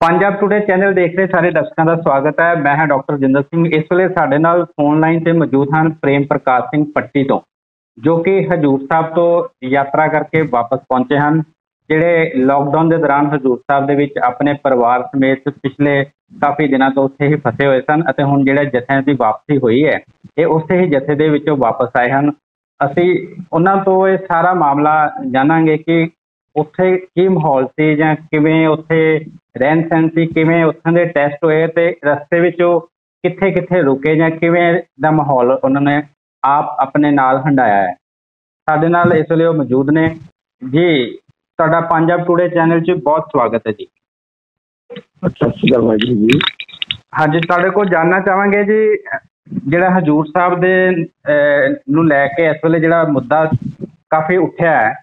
Punjab today channel ਦੇਖ ਰਹੇ ਸਾਰੇ ਦਰਸ਼ਕਾਂ ਦਾ ਸਵਾਗਤ ਹੈ। ਮੈਂ ਹਾਂ ਡਾਕਟਰ ਜਿੰਦਰ ਸਿੰਘ। ਇਸ ਵੇਲੇ ਸਾਡੇ ਨਾਲ ਫੋਨ ਲਾਈਨ ਤੇ ਮੌਜੂਦ ਹਨ ਪ੍ਰੇਮ ਪ੍ਰਕਾਸ਼ ਸਿੰਘ ਪੱਟੀ ਤੋਂ, ਜੋ ਕਿ ਹਜੂਰ ਸਾਹਿਬ ਤੋਂ ਯਾਤਰਾ ਕਰਕੇ ਵਾਪਸ ਪਹੁੰਚੇ ਹਨ। ਜਿਹੜੇ ਲਾਕਡਾਊਨ ਦੇ ਦੌਰਾਨ ਹਜੂਰ ਸਾਹਿਬ ਦੇ ਵਿੱਚ ਆਪਣੇ ਪਰਿਵਾਰ ਸਮੇਤ ਪਿਛਲੇ ਕਾਫੀ ਦਿਨਾਂ ਤੋਂ ਉੱਥੇ ਹੀ ਫਸੇ ਹੋਏ ਸਨ ਅਤੇ ਹੁਣ ਜਿਹੜੇ ਜਥਿਆਂ ਦੀ ਵਾਪਸੀ ਹੋਈ ਹੈ, ਇਹ ਉਸੇ ਹੀ ਜਥੇ ਦੇ ਵਿੱਚੋਂ ਵਾਪਸ ਆਏ ਹਨ। ਅਸੀਂ ਉਹਨਾਂ ਤੋਂ ਇਹ ਸਾਰਾ ਮਾਮਲਾ ਜਾਣਾਂਗੇ ਕਿ ਉੱਥੇ ਕੀ ਮਾਹੌਲ ਸੀ ਜਾਂ ਕਿਵੇਂ ਉੱਥੇ ਰਹਿਣ ਸਹਿਣ ਸੀ ਕਿਵੇਂ ਉੱਥੋਂ ਦੇ ਟੈਸਟ ਹੋਏ ਤੇ ਰਸਤੇ ਵਿੱਚ ਉਹ ਕਿੱਥੇ ਕਿੱਥੇ ਰੁਕੇ ਜਾਂ ਕਿਵੇਂ ਦਾ ਮਾਹੌਲ ਉਹਨਾਂ ਨੇ ਆਪ ਆਪਣੇ ਨਾਲ ਹੰਡਾਇਆ ਹੈ। ਸਾਡੇ ਨਾਲ ਇਸ ਲਈ ਉਹ ਮੌਜੂਦ ਨੇ। ਜੀ ਤੁਹਾਡਾ ਪੰਜਾਬ ਟੂਡੇ ਚੈਨਲ 'ਚ ਬਹੁਤ ਸਵਾਗਤ ਹੈ ਜੀ। ਸਤਿ ਸ਼੍ਰੀ ਅਕਾਲ ਜੀ। ਹਾਂਜੀ ਤੁਹਾਡੇ ਕੋਲ ਜਾਨਣਾ ਚਾਹਾਂਗੇ ਜੀ ਜਿਹੜਾ ਹਜੂਰ ਸਾਹਿਬ ਦੇ ਨੂੰ ਲੈ ਕੇ ਇਸ ਵੇਲੇ ਜਿਹੜਾ ਮੁੱਦਾ ਕਾਫੀ ਉੱਠਿਆ ਹੈ।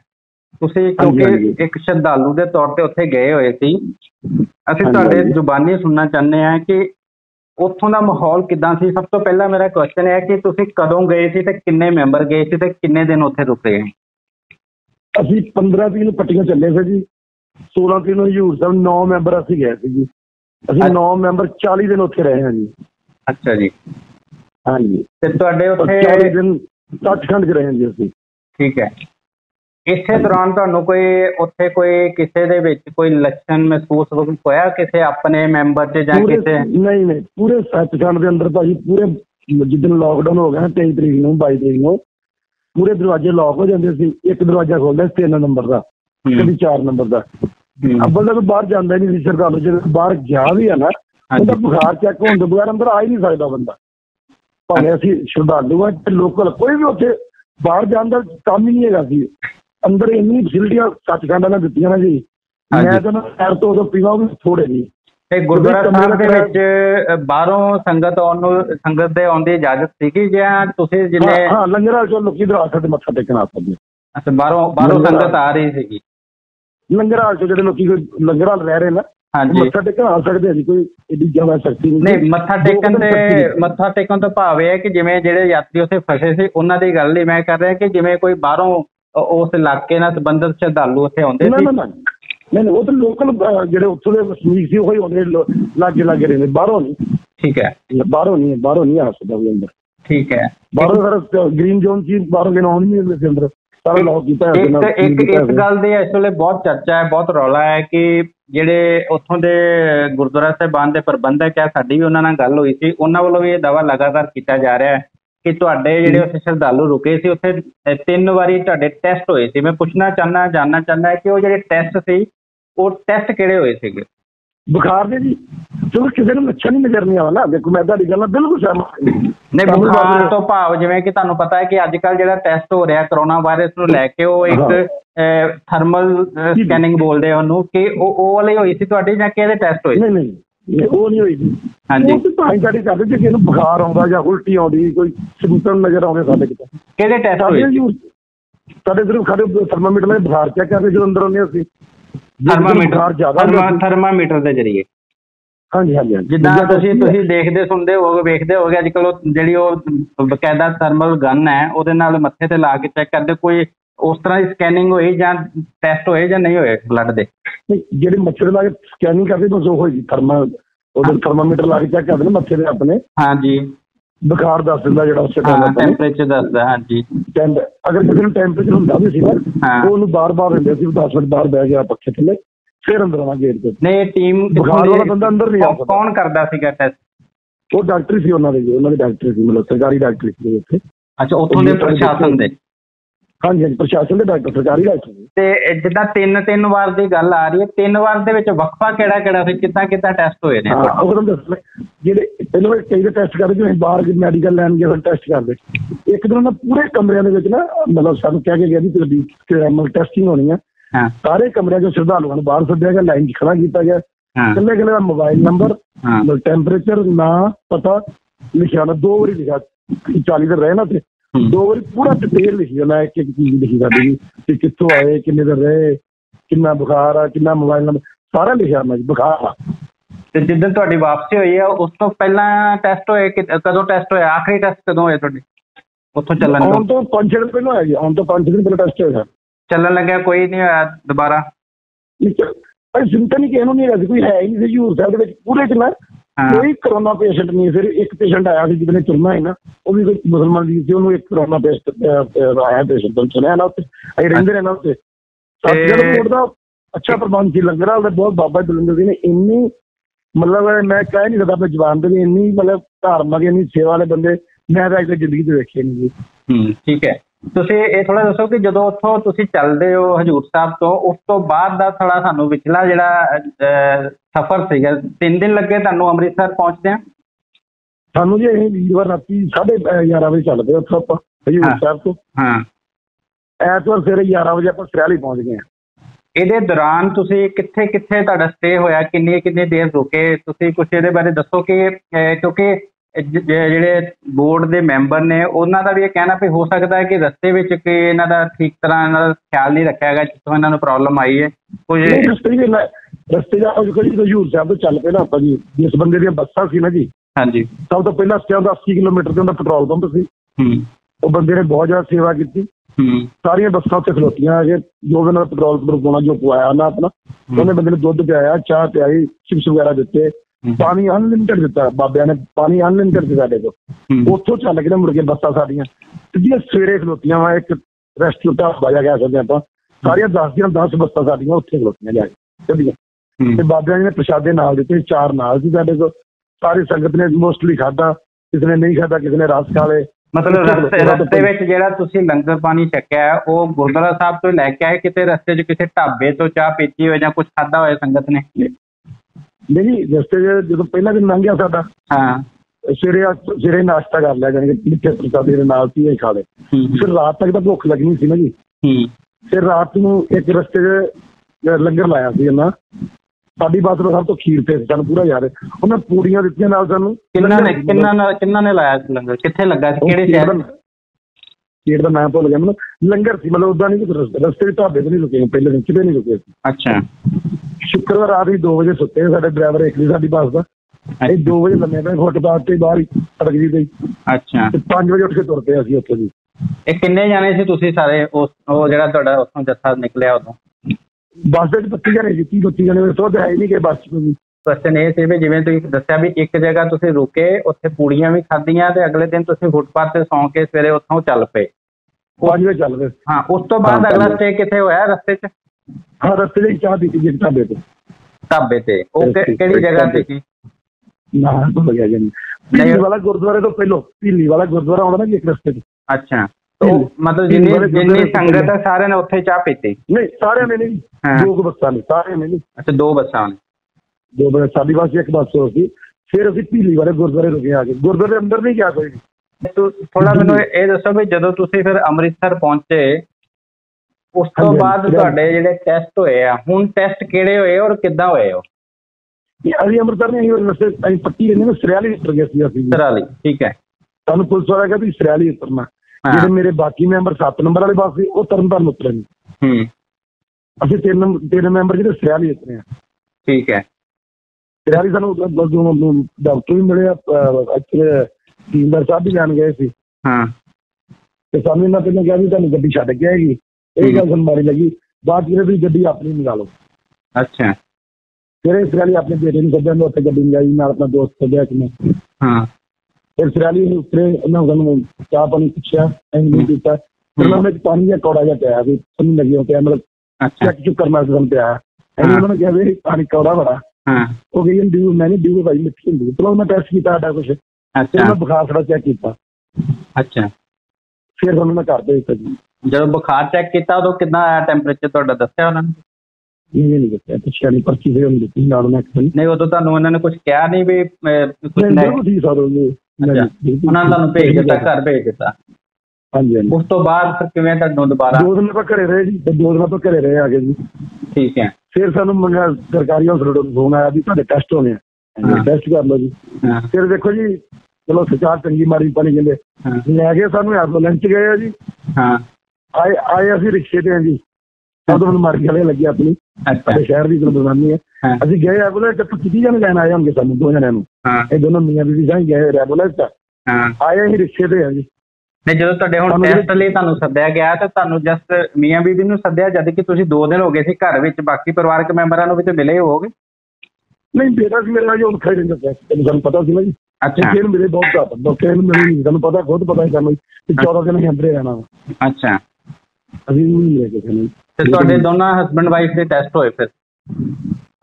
ਤੁਸੀਂ ਕਿਉਂਕਿ। ਇੱਕ ਸ਼ਰਧਾਲੂ ਦੇ ਤੌਰ ਤੇ ਉੱਥੇ ਗਏ ਹੋਏ ਸੀ। ਅਸੀਂ ਤੁਹਾਡੇ। ਜ਼ੁਬਾਨੀ ਸੁਣਨਾ ਚਾਹੁੰਦੇ ਹਾਂ ਕਿ ਉੱਥੋਂ ਦਾ ਮਾਹੌਲ ਕਿਦਾਂ ਸੀ? ਸਭ ਤੋਂ ਪਹਿਲਾਂ ਮੇਰਾ ਕੁਐਸਚਨ ਹੈ ਕਿ ਤੁਸੀਂ ਕਦੋਂ ਗਏ ਸੀ ਤੇ ਕਿੰਨੇ ਮੈਂਬਰ ਗਏ ਸੀ ਤੇ ਕਿੰਨੇ ਦਿਨ ਉੱਥੇ ਰੁਕੇ? ਅਸੀਂ 15 ਤਰੀਕ ਨੂੰ ਪੱਟੀਆਂ ਚੱਲੇ ਸੀ ਜੀ। 16 ਤਰੀਕ ਨੂੰ ਹਜੂਰ ਸਾਹਿਬ 9 ਮੈਂਬਰ ਅਸੀਂ ਗਏ ਸੀ ਜੀ। ਅਸੀਂ ਅੱਛਾ। 9 ਮੈਂਬਰ 40 ਦਿਨ ਉੱਥੇ ਰਹੇ ਹਾਂ ਜੀ। ਅੱਛਾ ਜੀ। ਹਾਂਜੀ। ਤੇ ਤੁਹਾਡੇ ਉੱਥੇ 40 ਦਿਨ ਸੱਚਖੰਡ 'ਚ ਰਹੇ ਹਾਂ ਜੀ ਅਸੀਂ। ਠੀਕ ਹੈ। ਇਸੇ ਦੌਰਾਨ ਤੁਹਾਨੂੰ ਕੋਈ ਉੱਥੇ ਕੋਈ ਕਿਸੇ ਦੇ ਵਿੱਚ ਕੋਈ ਲੱਛਣ ਮਹਿਸੂਸ ਹੋਇਆ? ਕਿਸੇ ਆਪਣੇ ਮੈਂਬਰ 'ਚ ਜਾਂ ਪੂਰੇ ਕਿਸੇ? ਨਹੀਂ ਨਹੀਂ ਪੂਰੇ ਸੱਚਖੰਡ ਦੇ ਅੰਦਰ ਭਾਜੀ ਪੂਰੇ ਜਿੱਦਣ ਲਾਕਡਾਊਨ ਹੋ ਗਿਆ ਨਾ 23 ਤਰੀਕ ਨੂੰ 22 ਤਰੀਕ ਨੂੰ ਪੂਰੇ ਦਰਵਾਜ਼ੇ ਲੌਕ ਹੋ ਜਾਂਦੇ ਸੀ। ਇੱਕ ਦਰਵਾਜ਼ਾ ਖੁੱਲਦਾ ਸੀ 3 ਨੰਬਰ ਦਾ ਕਦੀ 4 ਨੰਬਰ ਦਾ। ਅੱਬਲ ਤਾਂ ਕੋਈ ਬਾਹਰ ਜਾਂਦਾ ਹੀ ਨਹੀਂ ਸੀ ਸ਼ਰਧਾਲੂ ਜੇ ਬਾਹਰ ਗਿਆ ਵੀ ਹੈ ਨਾ ਉਹਦਾ ਹਾਂਜੀ ਬੁਖਾਰ ਚੈੱਕ ਹੋਣ ਤੋਂ ਬਗੈਰ ਅੰਦਰ ਆ ਹੀ ਨਹੀਂ ਸਕਦਾ ਬੰਦਾ। ਭਾਵੇਂ ਅਸੀਂ ਸ਼ਰਧਾਲੂ ਆ ਤੇ ਲੋਕਲ ਕੋਈ ਵੀ ਉੱਥੇ ਬਾਹਰ ਜਾਣ ਦਾ ਕੰਮ ਹੀ ਨਹੀਂ ਹੈਗਾ ਸੀ। ਅੰਦਰ ਇੰਨੀ ਫੈਸਿਲਿਟੀਆਂ ਸੱਚਖੰਡ ਨਾਲ ਦਿੱਤੀਆਂ ਨਾ ਜੀ। ਮੈਂ ਤਾਂ ਪੈਰ ਤੋਂ ਉਦੋਂ ਪੀਵਾ ਵੀ ਥੋੜੇ ਨਹੀਂ ਤੇ ਗੁਰਦੁਆਰਾ ਸਾਹਿਬ ਦੇ ਵਿੱਚ ਬਾਹਰੋਂ ਸੰਗਤ ਆਉਣ ਨੂੰ ਸੰਗਤ ਦੇ ਆਉਣ ਦੀ ਇਜਾਜ਼ਤ ਸੀਗੀ ਜਾਂ ਤੁਸੀਂ ਜਿੰਨੇ ਹਾਂ ਲੰਗਰ ਚੋਂ ਲੋਕੀ ਦਰਾ ਸਕਦੇ ਮੱਥਾ ਟੇਕਣ ਆ ਸਕਦੇ। ਅੱਛਾ ਬਾਹਰੋਂ ਬਾਹਰੋਂ ਸੰਗਤ ਆ ਰਹੀ ਸੀਗੀ। ਲੰਗਰ ਚੋਂ ਜਿਹੜੇ ਲੋਕੀ ਕੋਈ ਲੰਗਰ ਰਹਿ ਰਹੇ ਨਾ ਹਾਂਜੀ। ਮੱਥਾ ਟੇਕਣ ਆ ਸਕਦੇ ਜੀ ਕੋਈ ਏਡੀ ਜ਼ਿਆਦਾ ਸ਼ਕਤੀ ਨਹੀਂ। ਨਹੀਂ ਮੱਥਾ ਟੇਕਣ ਤੇ ਮੱਥਾ ਟੇਕਣ ਤੋਂ ਭਾਵ ਇਹ ਹੈ ਕਿ ਜਿਵੇਂ ਜਿਹੜੇ ਯਾਤਰੀ ਉੱਥੇ ਫਸੇ ਸੀ ਉਹਨਾਂ ਦੀ ਗੱਲ ਨਹੀਂ। ਮੈਂ ਕਰ ਰਿਹਾ ਕਿ ਜਿਵੇਂ ਕੋਈ ਬਾਹਰੋਂ ਉਸ ਇਲਾਕੇ ਨਾਲ ਸੰਬੰਧਿਤ ਸ਼ਰਧਾਲੂ ਉੱਥੇ ਆਉਂਦੇ ਨਾ ਸੀ? ਨਾ ਨਾ। ਨਹੀਂ ਨਹੀਂ ਉਹ ਤਾਂ ਲੋਕਲ ਜਿਹੜੇ ਉੱਥੋਂ ਦੇ ਵਸਨੀਕ ਸੀ ਉਹ ਹੀ ਆਉਂਦੇ ਲਾਗੇ ਲਾਗੇ ਰਹਿੰਦੇ ਬਾਹਰੋਂ ਨਹੀਂ। ਠੀਕ ਹੈ। ਬਾਹਰੋਂ ਨਹੀਂ ਬਾਹਰੋਂ ਨਹੀਂ ਆ ਸਕਦਾ ਕੋਈ ਅੰਦਰ। ਠੀਕ ਹੈ। ਬਾਹਰੋਂ ਸਰ ਗ੍ਰੀਨ ਜ਼ੋਨ ਸੀ ਬਾਹਰੋਂ ਕਿਨ ਆਉਣ ਨਹੀਂ ਸੀ ਅੰਦਰ। ਸਾਰਾ ਲੋਕ ਕੀਤਾ ਸੀ ਇੱਕ ਇਸ। ਗੱਲ ਦੀ ਇਸ ਵੇਲੇ ਬਹੁਤ ਚਰਚਾ ਹੈ ਬਹੁਤ ਰੌਲਾ ਹੈ ਕਿ ਜਿਹੜੇ ਉੱਥੋਂ ਦੇ ਗੁਰਦੁਆਰਾ ਸਾਹਿਬਾਨ ਦੇ ਪ੍ਰਬੰਧਕ ਹੈ ਸਾਡੀ ਵੀ ਉਹਨਾਂ ਨਾਲ ਗੱਲ ਹੋਈ ਸੀ ਉਹਨਾਂ ਵੱਲੋਂ ਵੀ ਇਹ ਦਾਵਾ ਲਗਾਤਾਰ ਕੀਤਾ ਜਾ ਰਿਹਾ ਹੈ। ਕਿ ਤੁਹਾਡੇ ਜਿਹੜੇ ਉੱਥੇ ਸ਼ਰਧਾਲੂ ਰੁਕੇ ਸੀ ਉੱਥੇ ਤਿੰਨ ਵਾਰੀ ਤੁਹਾਡੇ ਟੈਸਟ ਹੋਏ ਸੀ। ਮੈਂ ਪੁੱਛਣਾ ਚਾਹੁੰਦਾ ਜਾਨਣਾ ਚਾਹੁੰਦਾ ਕਿ ਉਹ ਜਿਹੜੇ ਟੈਸਟ ਸੀ ਉਹ ਟੈਸਟ ਕਿਹੜੇ ਹੋਏ ਸੀਗੇ? ਬੁਖਾਰ ਦੇ ਜੀ। ਚਲੋ ਕਿਸੇ ਨੂੰ ਲੱਛਣ ਨਹੀਂ ਨਜ਼ਰ ਨਹੀਂ ਆਉਂਦਾ ਦੇਖੋ ਮੈਂ ਤੁਹਾਡੀ ਗੱਲ ਨਾਲ ਬਿਲਕੁਲ ਸਹਿਮਤ। ਨਹੀਂ ਬੁਖਾਰ ਤੋਂ ਭਾਵ ਜਿਵੇਂ ਕਿ ਤੁਹਾਨੂੰ ਪਤਾ ਹੈ ਕਿ ਅੱਜ ਕੱਲ ਜਿਹੜਾ ਟੈਸਟ ਹੋ ਰਿਹਾ ਕਰੋਨਾ ਵਾਇਰਸ ਨੂੰ ਲੈ ਕੇ ਉਹ ਇੱਕ ਥਰਮਲ ਸਕੈਨਿੰਗ ਬੋਲਦੇ ਆ ਉਹਨੂੰ ਕਿ ਉਹ ਉਹ ਵਾਲੀ ਹੋਈ ਸੀ ਤੁਹਾਡੀ ਜਾਂ ਕਿਹਦੇ ਟੈਸਟ ਹੋਏ? ਨਹੀਂ ਨਹੀਂ। ਉਹ ਨਹੀਂ ਹੋਈ ਜੀ। ਹਾਂਜੀ। ਉਹ ਹੀ ਸਾਡੀ ਕਰਦੇ ਜੇ ਕਿਸੇ ਨੂੰ ਬੁਖਾਰ ਆਉਂਦਾ ਜਾਂ ਉਲਟੀ ਆਉਂਦੀ ਕੋਈ ਸਿੰਪਟਮ ਨਜ਼ਰ ਆਉਂਦੇ ਸਾਡੇ ਕਿਤੇ ਕਿਹੜੇ ਟੈਸਟ ਹੋਏ? ਸਾਡੇ ਸਿਰਫ ਖਾਦੇ ਥਰਮਾਮੀਟਰ ਨਾਲ ਬੁਖਾਰ ਚੈੱਕ ਕਰਦੇ ਜਦੋਂ ਅੰਦਰ ਆਉਂਦੇ ਅਸੀਂ। ਬੁਖਾਰ ਜ਼ਿਆਦਾ ਥਰਮਾਮੀਟਰ ਦੇ ਜ਼ਰੀਏ। ਹਾਂਜੀ ਹਾਂਜੀ। ਜਿੱਦਾਂ ਤੁਸੀਂ ਤੁਸੀਂ ਦੇਖਦੇ ਸੁਣਦੇ ਹੋਗੇ ਵੇਖਦੇ ਹੋਗੇ ਅੱਜ ਕੱਲ ਉਹ ਜਿਹੜੀ ਉਹ ਬਕਾਇਦਾ ਥਰਮਲ ਗਨ ਹੈ ਉਹਦੇ ਨਾਲ ਮੱਥੇ ਤੇ ਲਾ ਕੇ ਚੈੱਕ ਕਰਦੇ ਕੋਈ ਉਸ ਤਰ੍ਹਾਂ ਦੀ ਸਕੈਨਿੰਗ ਹੋਈ ਜਾਂ ਟੈਸਟ ਹੋਏ ਜਾਂ ਨਹੀਂ ਹੋਏ ਬਲੱਡ ਦੇ? ਜਿਹੜੇ ਮੱਛਰ ਲਾ ਕੇ ਸਕੈਨਿੰਗ ਕਰਦੇ ਬਸ ਉਹ ਹੋਈ ਥਰਮਾ ਉਹਦੇ ਥਰਮਾਮੀਟਰ ਲਾ ਕੇ ਚੈੱਕ ਕਰਦੇ ਨੇ ਮੱਥੇ ਦੇ ਆਪਣੇ। ਹਾਂਜੀ। ਬੁਖਾਰ ਦੱਸ ਦਿੰਦਾ ਜਿਹੜਾ ਉਸੇ ਟਾਈਮ ਟੈਂਪਰੇਚਰ ਦੱਸਦਾ ਹਾਂਜੀ। ਅਗਰ ਕਿਸੇ ਨੂੰ ਟੈਂਪਰੇਚਰ ਹੁੰਦਾ ਵੀ ਸੀ ਨਾ ਹਾਂ। ਉਹ ਉਹਨੂੰ ਬਾਰ-ਬਾਰ ਦਿੰਦੇ ਸੀ 10 ਮਿੰਟ ਬਾਹਰ ਬਹਿ ਗਿਆ ਪੱਖੇ ਥੱਲੇ ਫਿਰ ਅੰਦਰ ਆਵਾਂ ਗੇਟ ਤੇ। ਨਹੀਂ ਟੀਮ ਬੁਖਾਰ ਵਾਲਾ ਬੰਦਾ ਅੰਦਰ ਨਹੀਂ ਆ ਸਕਦਾ। ਕੌਣ ਕਰਦਾ ਸੀਗਾ ਟੈਸਟ ਉਹ ਡਾਕਟਰ ਸੀ ਉਹਨਾਂ ਦੇ ਉਹਨਾਂ ਦੇ ਡਾਕਟਰ ਸੀ ਮਤਲਬ ਸਰਕਾਰੀ ਡਾਕਟਰ ਸੀ ਉੱਥੇ। ਅੱਛਾ ਉੱਥੋਂ ਦੇ ਪ੍ਰਸ਼ਾਸਨ ਦੇ? ਹਾਂਜੀ ਹਾਂਜੀ ਪ੍ਰਸ਼ਾਸਨ ਦੇ ਡਾਕਟਰ ਸਰਕਾਰੀ ਡਾਕਟਰ ਸੀ ਤੇ ਜਿੱਦਾਂ ਤਿੰਨ ਤਿੰਨ ਵਾਰ ਦੀ ਗੱਲ ਆ ਰਹੀ ਹੈ ਤਿੰਨ ਵਾਰ ਦੇ ਵਿੱਚ ਵਕਫਾ ਕਿਹੜਾ ਕਿਹੜਾ ਸੀ ਕਿੱਦਾਂ ਕਿੱਦਾਂ ਟੈਸਟ ਹੋਏ ਨੇ? ਹਾਂ ਉਹ ਤੁਹਾਨੂੰ ਦੱਸਣਾ ਜਿਹੜੇ ਪਹਿਲਾਂ ਵਾਰ ਕਈ ਦੇ ਟੈਸਟ ਕਰਦੇ ਜਿਵੇਂ ਬਾਹਰ ਮੈਡੀਕਲ ਲੈਣ ਗਏ ਫਿਰ ਟੈਸਟ ਕਰਦੇ। ਇੱਕ ਦਿਨ ਨਾ ਪੂਰੇ ਕਮਰਿਆਂ ਦੇ ਵਿੱਚ ਨਾ ਮਤਲਬ ਸਾਨੂੰ ਕਹਿ ਕੇ ਗਿਆ ਜੀ ਤੁਹਾਡੀ ਮਤਲਬ ਟੈਸਟਿੰਗ ਹੋਣੀ ਆ। ਹਾਂ। ਸਾਰੇ ਕਮਰਿਆਂ 'ਚੋਂ ਸ਼ਰਧਾਲੂਆਂ ਨੂੰ ਬਾਹਰ ਸੱਦਿਆ ਗਿਆ ਲਾਈਨ 'ਚ ਖੜਾ ਕੀਤਾ ਗਿਆ। ਹਾਂ। ਇਕੱਲੇ ਇਕੱਲੇ ਦਾ ਮੋਬਾਈਲ ਨੰਬਰ ਹਾਂ। ਟੈਂਪਰੇਚਰ ਨਾਂ ਪਤਾ ਲਿਖਿਆ ਨਾ ਦੋ ਵਾਰੀ ਲਿਖਿਆ। 40 ਦਿਨ ਰਹੇ ਨਾ ਤੇ। ਦੋ ਵਾਰੀ ਪੂਰਾ ਡਿਟੇਲ ਲਿਖੀ ਨਾ ਇੱਕ ਇੱਕ ਚੀਜ਼ ਲਿਖੀ ਸਾਡੀ ਕਿ ਕਿੱਥੋਂ ਆਏ ਕਿੰਨੇ ਦਿਨ ਰਹੇ ਕਿੰਨਾ ਬੁਖਾਰ ਆ ਕਿੰਨਾ ਮੋਬਾਈਲ ਨੰਬਰ ਸਾਰਾ ਲਿਖਿਆ ਮੈਂ ਬੁਖਾਰ ਆ। ਤੇ ਜਿੱਦਣ ਤੁਹਾਡੀ ਵਾਪਸੀ ਹੋਈ ਆ ਉਸ ਤੋਂ ਪਹਿਲਾਂ ਟੈਸਟ ਹੋਏ ਕਿ- ਕਦੋਂ ਟੈਸਟ ਹੋਇਆ? ਆਖਰੀ ਟੈਸਟ ਕਦੋਂ ਹੋਇਆ ਤੁਹਾਡੇ? ਉੱਥੋਂ ਚੱਲਣ ਆਉਣ ਤੋਂ ਪੰਜ ਛੇ ਦਿਨ ਪਹਿਲਾਂ ਹੋਇਆ ਜੀ ਆਉਣ ਤੋਂ ਪੰਜ ਛੇ ਦਿਨ ਪਹਿਲਾਂ ਟੈਸਟ ਹੋਇਆ। ਚੱਲਣ ਲੱਗਿਆ ਕੋਈ ਨਹੀਂ ਹੋਇਆ ਦੁਬਾਰਾ? ਭਾਈ ਸਿੰਪਟਮ ਹੀ ਕਿਸੇ ਨੂੰ ਨਹੀਂ ਸੀ ਕੋਈ ਹੈ ਹੀ ਨਹੀਂ ਸੀ ਹਜੂਰ ਸਾਹਿਬ ਦੇ ਵਿੱਚ ਪੂਰੇ ਚ ਨਾ ਕੋਈ ਕਰੋਨਾ ਪੇਸ਼ੈਂਟ ਨਹੀਂ ਫਿਰ ਇੱਕ ਪੇਸ਼ੈਂਟ ਆਇਆ ਸੀ ਜਿਹਨੇ ਤੁਰਨਾ ਹੈ ਨਾ ਉਹ ਵੀ ਕੋਈ ਮੁਸਲਮਾਨ ਦੀ ਸੀ ਉਹਨੂੰ ਇੱਕ ਕਰੋਨਾ ਪੇਸ਼ੈਂਟ ਆਇਆ ਪੇਸ਼ੈਂਟ ਤੋਂ ਸੁਣਿਆ ਨਾ ਉੱਥੇ ਅਸੀਂ ਰਹਿੰਦੇ ਰਹੇ ਨਾ ਉੱਥੇ। ਸੱਚਗੜ ਕੋਟ ਦਾ ਅੱਛਾ ਪ੍ਰਬੰਧ ਸੀ ਲੰਗਰ ਵਾਲਾ ਬਹੁਤ ਬਾਬਾ ਦਲਿੰਦਰ ਜੀ ਨੇ ਇੰਨੀ ਮਤਲਬ ਮੈਂ ਕਹਿ ਨਹੀਂ ਸਕਦਾ ਆਪਣੇ ਜਵਾਨ ਦੇ ਵੀ ਇੰਨੀ ਮਤਲਬ ਧਾਰਮਿਕ ਇੰਨੀ ਸੇਵਾ ਵਾਲੇ ਬੰਦੇ ਮੈਂ ਤਾਂ ਅਜੇ ਜ਼ਿੰਦਗੀ 'ਚ ਵੇਖੇ ਨਹੀਂ। ਜੀ ਹੂੰ ਠੀਕ ਹੈ। ਤੁਸੀਂ ਇਹ ਥੋੜਾ ਦੱਸੋ ਕਿ ਜਦੋਂ ਉੱਥੋਂ ਤੁਸੀਂ ਚੱਲਦੇ ਹੋ ਹਜੂਰ ਸਾਹਿਬ ਤੋਂ ਉਸ ਤੋਂ ਬਾਅਦ ਦਾ ਥੋੜਾ ਸਾਨੂੰ ਵਿਚਲਾ ਜਿਹੜਾ ਸਫ਼ਰ ਸੀਗਾ ਤਿੰਨ ਦਿਨ ਲੱਗੇ ਤੁਹਾਨੂੰ ਅੰਮ੍ਰਿਤਸਰ ਪਹੁੰਚਦਿਆਂ? ਸਾਨੂੰ ਜੀ ਅਸੀਂ ਵੀਰਵਾਰ ਰਾਤੀ 11:30 ਵਜੇ ਚੱਲਦੇ ਉੱਥੋਂ ਆਪਾਂ ਹਜੂਰ। ਸਾਹਿਬ ਤੋਂ। ਹਾਂ। ਐਤਵਾਰ ਸਵੇਰੇ 11 ਵਜੇ ਆਪਾਂ ਸਰਿਆਲੀ ਪਹੁੰਚ ਗਏ ਹਾਂ। ਇਹਦੇ ਦੌਰਾਨ ਤੁਸੀਂ ਕਿੱਥੇ ਕਿੱਥੇ ਤੁਹਾਡਾ ਸਟੇ ਹੋਇਆ ਕਿੰਨੀ ਕਿੰਨੀ ਦੇਰ ਰੁਕੇ? ਤੁਸੀਂ ਕੁਝ ਇਹਦੇ ਬਾਰੇ ਦੱਸੋ ਕਿ ਕਿਉਂਕਿ ਜ- ਜਿਹੜੇ ਬੋਰਡ ਦੇ ਮੈਂਬਰ ਨੇ ਉਹਨਾਂ ਦਾ ਵੀ ਇਹ ਕਹਿਣਾ ਵੀ ਹੋ ਸਕਦਾ ਹੈ ਕਿ ਰਸਤੇ ਵਿੱਚ ਕਿ ਇਹਨਾਂ ਦਾ ਠੀਕ ਤਰ੍ਹਾਂ ਇਹਨਾਂ ਦਾ ਖਿਆਲ ਨਹੀਂ ਰੱਖਿਆ ਗਿਆ ਜਿੱਥੋਂ ਇਹਨਾਂ ਨੂੰ ਪ੍ਰੋਬਲਮ ਆਈ ਹੈ। ਕੁਝ ਨਹੀਂ ਰਸਤੇ ਦਾ ਅੱਜ ਕੋਈ ਹਜੂਰ ਸਾਹਿਬ ਤੋਂ ਚੱਲ ਨਾ ਆਪਾਂ ਜੀ ਜਿਸ ਬੰਦੇ ਦੀਆਂ ਬੱਸਾਂ ਸੀ ਨਾ ਜੀ। ਹਾਂਜੀ। ਸਭ ਤੋਂ ਪਹਿਲਾਂ ਸਟਿਆਂ ਦਾ 80 ਕਿਲੋਮੀਟਰ ਤੇ ਉਹਦਾ ਪੈਟਰੋਲ ਪੰਪ ਸੀ। ਹੂੰ। ਉਹ ਬੰਦੇ ਨੇ ਬਹੁਤ ਜ਼ਿਆਦਾ ਸੇਵਾ ਕੀਤੀ। ਹੂੰ। ਸਾਰੀਆਂ ਬੱਸਾਂ ਉੱਤੇ ਖਲੋਤੀਆਂ ਆ ਕੇ ਜੋ ਵੀ ਉਹਨਾਂ ਦਾ ਪੈਟਰੋਲ ਪੰਪ ਪਾਉਣਾ ਜੋ ਪਵਾਇਆ ਨਾ ਆਪਣਾ। ਉਹਨੇ ਬੰਦੇ ਨੇ ਦੁੱਧ ਪਿਆਇਆ ਚਾਹ ਪਿਆਈ ਚਿਪਸ ਵਗੈਰਾ ਦਿੱਤੇ। ਪਾਣੀ ਅਨਲਿਮਿਟਡ ਦਿੱਤਾ ਬਾਬਿਆਂ ਨੇ ਪਾਣੀ ਅਨਲਿਮਿਟਡ ਦਿੱਤਾ ਸਾਡੇ ਕੋਲ। ਉੱਥੋਂ ਚੱਲ ਕੇ ਮੁੜ ਕੇ ਬੱਸਾਂ ਸਾਡੀਆਂ। ਸਿੱਧੀਆਂ ਸਵੇਰੇ ਖਲੋਤੀਆਂ ਵਾ ਇੱਕ ਰੈਸਟੋਰੈਂਟ ਢਾਬਾ ਜਾ ਗਿਆ ਸਕਦੇ ਆਪਾਂ। ਸਾਰੀਆਂ 10 ਦੀਆਂ 10 ਬੱਸਾਂ ਸਾਡੀਆਂ ਉੱਥੇ ਖਲੋਤੀਆਂ ਜਾ ਕੇ ਸਿੱਧੀਆਂ। ਤੇ ਬਾਬਿਆਂ ਨੇ ਪ੍ਰਸ਼ਾਦੇ ਨਾਲ ਦਿੱਤੇ ਚਾਰ ਨਾਲ ਸੀ ਸਾਡੇ ਕੋਲ। ਸਾਰੀ ਸੰਗਤ ਨੇ ਮੋਸਟਲੀ ਖਾਦਾ ਕਿਸੇ ਨੇ ਨਹੀਂ ਖਾਦਾ ਕਿਸੇ ਨੇ ਰਸ ਖਾ ਲਏ। ਮਤਲਬ ਰਸਤੇ ਰਸਤੇ ਵਿੱਚ ਜਿਹੜਾ ਤੁਸੀਂ ਲੰਗਰ ਪਾਣੀ ਛਕਿਆ ਉਹ ਗੁਰਦੁਆਰਾ ਸਾਹਿਬ ਤੋਂ ਲੈ ਕੇ ਆਏ ਕਿਤੇ ਰਸਤੇ 'ਚ ਕਿਸੇ ਢਾਬੇ ਤੋਂ ਚਾਹ ਪੀਤੀ ਹੋਏ ਜਾਂ ਕੁਝ ਖਾਦਾ ਹੋਇਆ ਸੰਗਤ ਨੇ? ਨਹੀਂ ਰਸਤੇ ਜਦੋਂ ਪਹਿਲਾ ਦਿਨ ਲੰਘ ਗਿਆ ਸਾਡਾ ਹਾਂ। ਸਵੇਰੇ ਸਵੇਰੇ ਨਾਸ਼ਤਾ ਕਰ ਲਿਆ ਜਾਣੀ ਕਿ ਮਿੱਠੇ ਪ੍ਰਸਾਦੇ ਦੇ ਨਾਲ ਸੀ ਖਾ ਲਏ। ਹੂੰ। ਫਿਰ ਰਾਤ ਤੱਕ ਤਾਂ ਭੁੱਖ ਲੱਗਣੀ ਸੀ ਨਾ ਜੀ। ਹੂੰ। ਫਿਰ ਰਾਤ ਨੂੰ ਇੱਕ ਰਸਤੇ 'ਚ ਲੰਗਰ ਲਾਇਆ ਸੀ ਇਹਨਾਂ ਸਾਡੀ ਬਾਤ ਨੂੰ ਸਭ ਤੋਂ ਖੀਰ ਤੇ ਸਾਨੂੰ ਪੂਰਾ ਯਾਦ ਉਹਨਾਂ ਪੂੜੀਆਂ ਦਿੱਤੀਆਂ ਨਾਲ ਸਾਨੂੰ। ਕਿੰਨਾ ਨੇ ਕਿੰਨਾ ਨੇ ਕਿੰਨਾ ਨੇ ਲਾਇਆ ਸੀ ਲੰਗਰ? ਕਿੱਥੇ ਲੱਗਾ ਸੀ? ਕਿਹੜੇ ਸ਼ਹਿਰ 'ਚ? ਸ਼ਹਿਰ ਦਾ ਨਾਮ ਭੁੱਲ ਗਿਆ ਮੈਨੂੰ ਲੰਗਰ ਸੀ ਮਤਲਬ ਉਦਾਂ ਨਹੀਂ ਕਿ ਰਸਤੇ ਰਸਤੇ ਵਿੱਚ ਢਾਬੇ ਤੇ ਨਹੀਂ ਰੁਕੇ ਪਹਿਲੇ ਦਿਨ ਕਿਤੇ ਨਹੀਂ ਰੁਕੇ ਸੀ ਅੱਛਾ। ਸ਼ੁੱਕਰਵਾਰ ਰਾਤ ਹੀ 2 ਵਜੇ ਸੁੱਤੇ ਸਾਡੇ ਡਰਾਈਵਰ ਇੱਕ ਦੀ ਸਾਡੀ ਬੱਸ ਦਾ। ਇਹ 2 ਵਜੇ ਲੰਮੇ ਪਏ ਫੁੱਟਪਾਥ ਤੇ ਬਾਹਰ ਹੀ ਸੜਕ ਜੀ ਤੇ ਹੀ। ਅੱਛਾ। ਤੇ 5 ਵਜੇ ਉੱਠ ਕੇ ਤੁਰ ਪਏ ਅਸੀਂ ਉੱਥੇ ਜੀ ਇਹ ਕਿੰਨੇ ਜਾਣੇ ਸੀ ਤੁਸੀਂ ਸਾਰੇ ਉਸ ਉਹ ਜਿਹੜਾ ਤੁਹਾਡਾ ਉੱਥੋਂ ਜੱਥਾ ਨਿਕਲਿਆ ਉਦੋਂ? ਬੱਸ ਦੇ ਵਿੱਚ 25 ਜਣੇ ਸੀ 30 32 ਜਣੇ ਤੋਂ ਹੈ ਹੀ ਨਹੀਂ ਕਿ ਬੱਸ 'ਚ ਕੋਈ। ਕੁਐਸਚਨ ਇਹ ਸੀ ਵੀ ਜਿਵੇਂ ਤੁਸੀਂ ਦੱਸਿਆ ਵੀ ਇੱਕ ਜਗ੍ਹਾ ਤੁਸੀਂ ਰੁਕੇ ਉੱਥੇ ਪੂੜੀਆਂ ਵੀ ਖਾਧੀਆਂ ਤੇ ਅਗਲੇ ਦਿਨ ਤੁਸੀਂ ਫੁੱਟਪਾਥ ਤੇ ਸੌਂ ਕੇ ਸਵੇਰੇ ਉੱਥੋਂ ਚੱਲ ਪਏ। 5 ਵਜੇ ਚੱਲ ਪਏ ਹਾਂ ਉਸ ਤੋਂ ਬਾਅਦ ਹਾਂ, ਅਗਲਾ ਚੱਲ ਸਟੇ ਕਿੱਥੇ ਹੋਇਆ ਰਸਤੇ 'ਚ? ਹਾਂ ਰਸਤੇ ਦੇ ਵਿੱਚ ਚਾਹ ਪੀਤੀ ਜੀ ਢਾਬੇ ਤੇ। ਢਾਬੇ ਤੇ। ਉਹ ਕਿ- ਰਸਤੇ 'ਚ। ਕਿਹੜੀ ਜਗ੍ਹਾ ਤੇ ਸੀ? ਨਾ ਭੁੱਲ ਗਿਆ ਜੀ ਭੀਲੀ ਵਾਲਾ ਗੁਰਦੁਆਰੇ ਤੋਂ ਪਹਿਲਾਂ ਭੀਲੀ ਵਾਲਾ ਗੁਰਦੁਆਰਾ ਆਉਂਦਾ ਨਾ ਜੀ ਇੱਕ ਰਸਤੇ 'ਚ। ਅੱਛਾ। ਤਾਂ ਉਹ ਮਤਲਬ ਜਿੰਨੀ ਜਿੰਨੀ ਸੰਗਤ ਹੈ ਸਾਰਿਆਂ ਨੇ ਉੱਥੇ ਚਾਹ ਪੀਤੀ? ਨਹੀਂ ਸਾਰਿਆਂ ਨੇ ਨਹੀਂ ਹਾਂ। ਦੋ ਕੁ ਬੱਸਾਂ ਨੇ ਸਾਰਿਆਂ ਨੇ ਨਹੀਂ। ਅੱਛਾ ਦੋ ਬੱਸਾਂ ਨੇ। ਦੋ ਬੱਸ ਸਾਡੀ ਬੱਸ ਇੱਕ ਬੱਸ ਹੋ ਸੀ। ਫਿਰ ਅਸੀਂ ਭੀਲੀ ਵਾਲੇ ਗੁਰਦੁਆਰੇ ਰੁਕੇ ਆ ਕੇ। ਗੁਰਦੁਆਰੇ ਦੇ ਅੰਦਰ ਨਹੀਂ ਗਿਆ ਕੋਈ ਵੀ। ਥੋੜਾ ਮੈਨੂੰ ਇਹ ਦੱਸੋ ਵੀ ਜਦੋਂ ਤੁਸੀਂ ਫਿਰ ਅੰਮ੍ਰਿਤਸਰ ਪਹੁੰਚੇ ਉਸ ਤੋਂ ਬਾਅਦ। ਤੁਹਾਡੇ ਜਿਹੜੇ ਟੈਸਟ ਹੋਏ ਆ ਹੁਣ ਟੈਸਟ ਕਿਹੜੇ ਹੋਏ ਔਰ ਕਿੱਦਾਂ ਹੋਏ ਉਹ? ਅਸੀਂ ਅੰਮ੍ਰਿਤਸਰ ਨੇ ਰਸਤੇ ਅਸੀਂ ਪੱਟੀ ਰਹਿੰਦੇ ਨੇ ਸਰਿਆਲੀ ਉਤਰ ਗਏ ਸੀ ਅਸੀਂ ਸਰ ਵਾਲੀ ਠੀਕ ਹੈ। ਸਾਨੂੰ ਪੁਲਿਸ ਵਾਲਾ ਕਹਿੰਦਾ ਵੀ ਸਰਿਆਲੀ ਉਤਰਨਾ। ਜਿਹੜੇ ਮੇਰੇ ਬਾਕੀ ਮੈਂਬਰ 7 ਨੰਬਰ ਵਾਲੇ ਬੱਸ ਸੀ ਉਹ ਤਰਨਤਾਰਨ ਉਤਰੇ ਨੇ। ਹੂੰ। ਅਸੀਂ ਤਿੰਨ ਤਿੰਨ ਮੈਂਬਰ ਜਿਹੜੇ ਸਰਿਆਲੀ ਉਤਰੇ ਆ। ਠੀਕ ਹੈ। ਸਰਿਆਲੀ ਸਾਨੂੰ ਡਾਕਟਰ ਵੀ ਮਿਲੇ ਐਕਚੁਅਲੀ ਤੀਨਦਾਰ ਸਾਹਿਬ ਵੀ ਜਾਣ ਗਏ ਸੀ ਹਾਂ ਤੇ ਸਾਨੂੰ ਇਹਨਾਂ ਪਹਿਲਾਂ ਕਿਹਾ ਵੀ ਤੁਹਾਨੂੰ ਗੱਡੀ ਛੱਡ ਕੇ ਆਏਗੀ ਇਹ ਗੱਲ ਸਾਨੂੰ ਮਾਰੀ ਲੱਗੀ ਬਾਅਦ ਜਿਹੜੇ ਵੀ ਗੱਡੀ ਆਪਣੀ ਮੰਗਾ ਲਓ ਅੱਛਾ ਫਿਰ ਇਹ ਸਰਿਆਲੀ ਆਪਣੇ ਬੇਟੇ ਨੂੰ ਸੱਦਿਆ ਨੂੰ ਉੱਥੇ ਗੱਡੀ ਮੰਗਾਈ ਨਾਲ ਆਪਣਾ ਦੋਸਤ ਸੱਦਿਆ ਕਿ ਮੈਂ ਹਾਂ ਫਿਰ ਸਰਿਆਲੀ ਨੂੰ ਉਤਰੇ ਉਹਨਾਂ ਨੂੰ ਸਾਨੂੰ ਚਾਹ ਪਾਣੀ ਪੁੱਛਿਆ ਐਂ ਨਹੀਂ ਕੀਤਾ ਫਿਰ ਉਹਨਾਂ ਨੇ ਪਾਣੀ ਦਾ ਕੌੜਾ ਜਿਹਾ ਪਿਆ ਵੀ ਸਾਨੂੰ ਲੱਗਿਆ ਪਿਆ ਮਤਲਬ ਅੱਛਾ ਚੈੱਕ ਚੁੱਕ ਕਰਨਾ ਸੀ ਸਾਨੂੰ ਪਿਆ ਐਂ ਉਹਨਾਂ ਨੇ ਕਿਹਾ ਵੀ ਪਾਣੀ ਕੌੜਾ ਬੜਾ ਹਾਂ ਉਹ ਗਈ ਡਿਊ ਮੈਂ ਨਹੀਂ ਡਿਊ ਭਾਈ ਮਿੱਠੀ ਹੁੰਦੀ ਚਲੋ ਮੈਂ ਟੈਸਟ ਕੀਤਾ ਸਾਡਾ ਕੁਝ ਫਿਰ ਅੱਛਾ। ਮੈਂ ਬੁਖਾਰ ਥੋੜਾ ਚੈੱਕ ਕੀਤਾ। ਅੱਛਾ। ਫਿਰ ਤੁਹਾਨੂੰ ਮੈਂ ਦੇ ਦਿੱਤਾ ਜੀ ਜਦੋਂ ਬੁਖਾਰ ਚੈੱਕ ਕੀਤਾ ਉਦੋਂ ਕਿੰਨਾ ਆਇਆ ਟੈਂਪਰੇਚਰ ਤੁਹਾਡਾ ਦੱਸਿਆ ਉਹਨਾਂ ਨੇ? ਇਹ ਨਹੀਂ ਕੀਤਾ ਪੁੱਛਿਆ ਨਹੀਂ ਪਰਚੀ ਦੇ ਹੁੰਦੀ ਦਿੱਤੀ ਨਾਲ ਮੈਂ ਕਿਹਾ ਨਹੀਂ ਉਦੋਂ ਤੁਹਾਨੂੰ ਉਹਨਾਂ ਨੇ ਕੁਝ ਕਿਹਾ ਨਹੀਂ ਵੀ ਕੁਝ ਨਹੀਂ ਨੇ ਬਿਲਕੁਲ ਠੀਕ ਸਰ ਉਹਨਾਂ। ਨੇ ਤੁਹਾਨੂੰ ਭੇਜ ਦਿੱਤਾ ਘਰ ਭੇਜ ਦਿੱਤਾ। ਹਾਂਜੀ ਹਾਂਜੀ। ਉਸ ਤੋਂ ਬਾਅਦ ਫਿਰ ਕਿਵੇਂ ਤੁਹਾਨੂੰ ਦੁਬਾਰਾ? ਦੋ ਦਿਨ ਆਪਾਂ ਘਰੇ ਰਹੇ ਜੀ ਤੇ ਦੋ ਦਿਨ ਆਪਾਂ ਘਰੇ ਰਹੇ ਆ ਕੇ ਜੀ। ਠੀਕ ਹੈ। ਫਿਰ ਸਾਨੂੰ ਮੰਗਾ ਸਰਕਾਰੀ ਹਸਪਤਾਲ ਤੋਂ ਫੋਨ ਆਇਆ ਵੀ ਤੁਹਾਡੇ ਟੈਸਟ ਹੋਣੇ ਆ। ਟੈਸਟ ਕਰ ਲਓ ਜੀ। ਫਿਰ ਦੇਖੋ ਜੀ ਚਲੋ ਸਰਕਾਰ ਚੰਗੀ ਮਾਰੀ ਪਾਣੀ ਕਹਿੰਦੇ। ਲੈ ਕੇ ਸਾਨੂੰ ਐਂਬੂਲੈਂਸ ਚ ਗਏ ਆ ਜੀ। ਹਾਂ। ਆਏ ਆਏ ਅਸੀਂ ਰਿਕਸ਼ੇ ਤੇ ਆ ਜੀ। ਸਭ ਤੋਂ ਮਾਰੀ ਵਾਲੇ ਲੱਗੀ ਆਪਣੀ। ਅੱਛਾ। ਸ਼ਹਿਰ ਦੀ ਤੁਹਾਨੂੰ ਬਦਨਾਮੀ ਹੈ। ਅਸੀਂ ਗਏ ਐਂਬੂਲੈਂਸ ਤੇ ਕਿੰਨੀ ਜਣੇ ਲੈਣ ਆਏ ਹੋਣਗੇ ਸਾਨੂੰ ਦੋ ਜਣਿਆਂ ਨੂੰ? ਇਹ ਦੋਨੋਂ ਮੀਆਂ ਬੀਬੀ ਸਾਂ ਗਏ ਐਂਬੂਲੈਂਸ ਹਾਂ। ਆਏ ਅਸੀਂ ਰਿਕਸ਼ੇ ਤੇ ਆ ਜੀ। ਨਹੀਂ ਜਦੋਂ ਤੁਹਾਡੇ ਹੁਣ ਟੈਸਟ ਲਈ ਤੁਹਾਨੂੰ ਸੱਦਿਆ ਗਿਆ ਤੇ ਤੁਹਾਨੂੰ ਜਸਟ ਮੀਆਂ ਬੀਬੀ ਨੂੰ ਸੱਦਿਆ ਜਦ ਕਿ ਤੁਸੀਂ 2 ਦਿਨ ਹੋ ਗਏ ਸੀ ਘਰ ਵਿੱਚ ਬਾਕੀ ਪਰਿਵਾਰਕ ਮੈਂਬਰਾਂ ਨੂੰ ਵੀ ਤੇ ਮਿਲੇ ਹੋਵੋਗੇ? ਨਹੀਂ ਬੇਟਾ ਸੀ ਮੇਰਾ ਜੀ ਖਾਈ ਰਹਿੰਦਾ ਸੀ। ਤੈਨੂੰ ਸਾਨੂੰ ਪਤਾ ਸੀ ਨਾ ਜੀ। ਅੱਛਾ। ਕਿ ਮੇਰੇ ਬਹੁਤ ਘੱਟ। ਡਾਕਟਰ ਨੂੰ ਮਿਲੀ ਨਹੀਂ ਤੁਹਾਨੂੰ ਪਤਾ ਖੁਦ ਪਤਾ ਹੈ ਸਾਨੂੰ। ਕਿ 14 ਦਿਨ ਹੀ ਅੰਦਰੇ ਰਹਿਣਾ। ਅੱਛਾ। ਅਸੀਂ ਨਹੀਂ ਮਿਲੇ ਕਿਸੇ ਨੂੰ ਤੇ ਤੁਹਾਡੇ ਦੋਨਾਂ ਹਸਬੰਡ ਵਾਈਫ ਦੇ ਟੈਸਟ ਹੋਏ ਫਿਰ?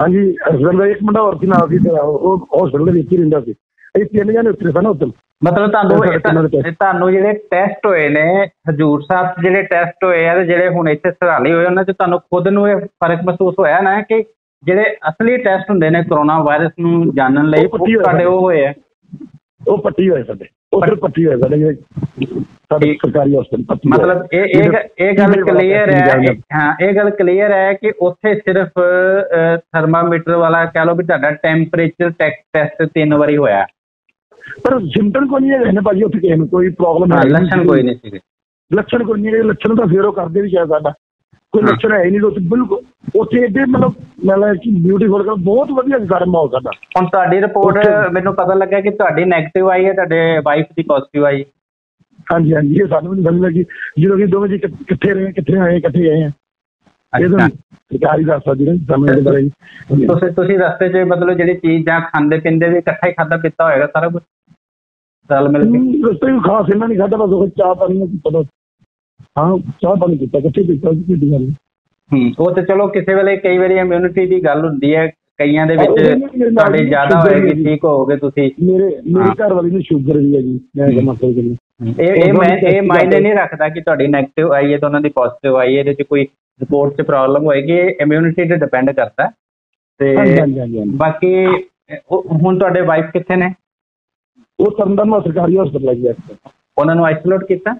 ਹਾਂਜੀ ਹਸਬੰਦ ਦਾ ਇੱਕ ਮੁੰਡਾ ਹੋਰ ਸੀ ਨਾਲ ਸੀ ਤੇ ਉਹ ਹਸਪੀਟਲ ਦੇ ਵਿੱਚ ਹੀ ਰਹਿੰਦਾ ਸੀ। ਅਸੀਂ ਤਿੰਨ ਜਣੇ ਉੱਤਰੇ ਸਨ ਉੱਧਰ। ਮਤਲਬ ਤੁਹਾਨੂੰ ਤਾਂ- ਤੁਹਾਨੂੰ ਜਿਹੜੇ ਟੈਸਟ ਹੋਏ ਨੇ ਹਜੂਰ ਸਾਹਿਬ ਜਿਹੜੇ ਟੈਸਟ ਹੋਏ ਆ ਤੇ ਜਿਹੜੇ ਹੁਣ ਇੱਥੇ ਸਰਾਲੀ ਹੋਏ ਉਹਨਾਂ 'ਚ ਤੁਹਾਨੂੰ ਖੁਦ ਨੂੰ ਇਹ ਫ਼ਰਕ ਮਹਿਸੂਸ ਹੋਇਆ ਨਾ ਕਿ ਜਿਹੜੇ ਅਸਲੀ ਟੈਸਟ ਹੁੰਦੇ ਨੇ ਕਰੋਨਾ ਵਾਇਰਸ ਨੂੰ ਜਾਣਨ ਲਈ ਉਹ ਉਹ ਹੋਏ ਤੁਹਾਡੇ ਉਹ ਹੋਏ ਆ। ਉਹ ਪੱਟੀ ਹੋਏ ਸਾਡੇ। ਉਧਰ ਪੱਟੀ ਹੋਏ ਸਾਡੇ ਸਾਡੇ। ਸਰਕਾਰੀ ਹਸਪਤਾਲ। ਮਤਲਬ ਇਹ ਇਹ ਇਹ ਗੱਲ ਕਲੀਅਰ ਹੈ ਹਾਂ ਇਹ ਗੱਲ ਕਲੀਅਰ ਹੈ ਕਿ ਉੱਥੇ ਸਿਰਫ ਥਰਮਾਮੀਟਰ ਵਾਲਾ ਕਹ ਲਓ ਵੀ ਤੁਹਾਡਾ ਟੈਂਪਰੇਚਰ ਟੈਸਟ ਤਿੰਨ ਵਾਰੀ ਹੋਇਆ। ਪਰ ਸਿੰਪਟਮ ਕੋਈ ਨਹੀਂ ਨੇ ਭਾਜੀ ਉੱਥੇ ਕਿਸੇ ਨੂੰ ਕੋਈ ਪ੍ਰੋਬਲਮ ਹਾਂ ਲੱਛਣ ਕੋਈ ਨਹੀਂ ਸੀਗੇ। ਲੱਛਣ ਕੋਈ ਨਹੀਂ ਲੱਛਣ ਤਾਂ ਫੇਰ ਉਹ ਕਰਦੇ ਵੀ ਸ਼ਾਇਦ ਸਾਡਾ। ਕੋਈ ਹਾਂ। ਲੱਛਣ ਹੈ ਹੀ ਨਹੀਂ ਉੱਥੇ ਬਿਲਕੁਲ। ਉੱਥੇ ਏਡੇ ਮਤਲਬ ਮਤਲਬ ਕਿ ਬਿਊਟੀਫੁਲ ਕਰ ਬਹੁਤ ਵਧੀਆ ਸੀ ਸਾਰਾ ਮਾਹੌਲ ਸਾਡਾ। ਹੁਣ ਤੁਹਾਡੀ ਰਿਪੋਰਟ ਮੈਨੂੰ ਪਤਾ ਲੱਗਾ ਕਿ ਤੁਹਾਡੀ 네ਗੇਟਿਵ ਆਈ ਹੈ ਤੁਹਾਡੇ ਵਾਈਫ ਦੀ ਪੋਜ਼ਿਟਿਵ ਆਈ। ਹਾਂਜੀ ਹਾਂਜੀ ਇਹ ਸਾਨੂੰ ਵੀ ਨਹੀਂ ਸਮਝ ਲੱਗੀ ਜਦੋਂ ਕਿ ਦੋਵੇਂ ਜੀ ਇਕੱਠੇ ਰਹੇ ਕਿੱਥੇ ਆਏ ਇਕੱਠੇ ਆਏ ਆ। ਇਹ ਤਾਂ ਸਰਕਾਰੀ ਦੇ ਬਾਰੇ। ਤੁਸੀਂ ਤੁਸੀਂ ਰਸਤੇ 'ਚ ਮਤਲਬ ਜਿਹੜੀ ਚੀਜ਼ ਜਾਂ ਖਾਂਦੇ ਪੀਂਦੇ ਵੀ ਇਕੱਠਾ ਹੀ ਖਾਦਾ ਪੀਤਾ ਹੋਏਗਾ ਸਾਰਾ ਕੁਝ ਰਲ ਮਿਲ ਕੇ? ਹਮ, ਰਸਤੇ ਵਿੱਚ ਖਾਸ ਇਹਨਾਂ ਨਹੀਂ ਖਾਦਾ ਬਸ ਉਹ ਚਾਹ ਪਾਣੀ ਪਤਾ ਹਾਂ ਚਾਹ ਪਾਣੀ ਪੀਤਾ ਕਿੱਥੇ ਪੀਤਾ ਸੀ ਕਿੱਡੀ ਗੱਲ ਹੂੰ ਉਹ ਤੇ ਚਲੋ ਕਿਸੇ ਵੇਲੇ ਕਈ ਵਾਰੀ ਇਮਿਊਨਿਟੀ ਦੀ ਗੱਲ ਹੁੰਦੀ ਹੈ ਕਈਆਂ ਦੇ ਵਿੱਚ ਤੁਹਾਡੇ ਜ਼ਿਆਦਾ ਹੋਏਗੀ ਠੀਕ ਹੋਗੇ ਤੁਸੀਂ ਮੇਰੇ ਮੇਰੇ। ਘਰ ਵਾਲੀ ਨੂੰ ਸ਼ੂਗਰ ਵੀ ਹੈ ਜੀ ਮੈਂ ਹਮ। ਕਿਹਾ ਮਤਲਬ ਕਿ ਇਹ ਇਹ ਮੈਂ ਇਹ ਮਾਇਨੇ ਨਹੀਂ ਰੱਖਦਾ ਕਿ ਤੁਹਾਡੀ 네ਗੇਟਿਵ ਆਈ ਹੈ ਤਾਂ ਉਹਨਾਂ ਦੀ ਪੋਜ਼ਿਟਿਵ ਆਈ ਹੈ ਇਹਦੇ 'ਚ ਕੋਈ ਰਿਪੋਰਟ 'ਚ ਪ੍ਰੋਬਲਮ ਹੋਏਗੀ ਇਮਿਊਨਿਟੀ ਤੇ ਡਿਪੈਂਡ ਕਰਦਾ ਤੇ। ਬਾਕੀ ਹੁਣ ਤੁਹਾਡੇ ਵਾਈਫ ਕਿੱਥੇ ਨੇ ਉਹ ਮਾ ਸਰਕਾਰੀ ਹਸਪਤਾਲ ਹੈ ਜੀ। ਉਹਨਾਂ ਨੂੰ ਆਈਸੋਲੇਟ ਕੀਤਾ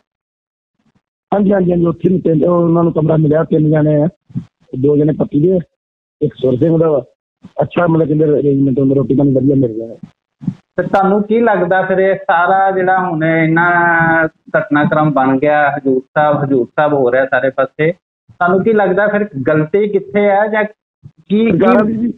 ਹਾਂਜੀ ਹਾਂਜੀ ਹਾਂਜੀ ਉੱਥੇ ਨੂੰ ਤਿੰਨ ਉਹਨਾਂ ਨੂੰ ਕਮਰਾ ਮਿਲਿਆ ਤਿੰਨ ਜਣੇ ਆ। ਦੋ ਜਣੇ ਪੱਤੀ ਦੇ ਇੱਕ ਸੁਰ ਸਿੰਘ ਦਾ ਵਾ। ਅੱਛਾ ਮਤਲਬ ਕਹਿੰਦੇ ਅਰੇਂਜਮੈਂਟ ਉਹਨਾਂ ਰੋਟੀ ਪਾਣੀ ਵਧੀਆ ਮਿਲ ਰਿਹਾ ਤੇ ਤੁਹਾਨੂੰ ਕੀ ਲੱਗਦਾ ਫਿਰ ਇਹ ਸਾਰਾ ਜਿਹੜਾ ਹੁਣ ਇੰਨਾ ਘਟਨਾਕ੍ਰਮ ਬਣ ਗਿਆ ਹਜੂਰ ਸਾਹਿਬ ਹਜੂਰ ਸਾਹਿਬ ਹੋ ਰਿਹਾ ਸਾਰੇ ਪਾਸੇ ਤੁਹਾਨੂੰ ਕੀ ਲੱਗਦਾ ਫਿਰ ਗਲਤੀ ਕਿੱਥੇ ਹੈ ਜਾਂ ਕੀ ਸਰਕਾਰਾਂ ਦੀ ਜੀ